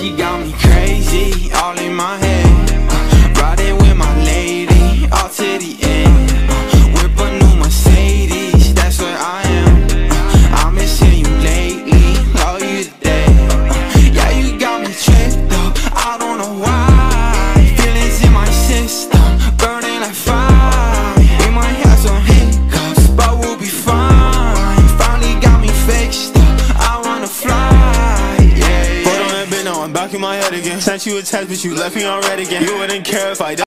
she got in my head again. Sent you a text, but you left me on read again. You wouldn't care if I died.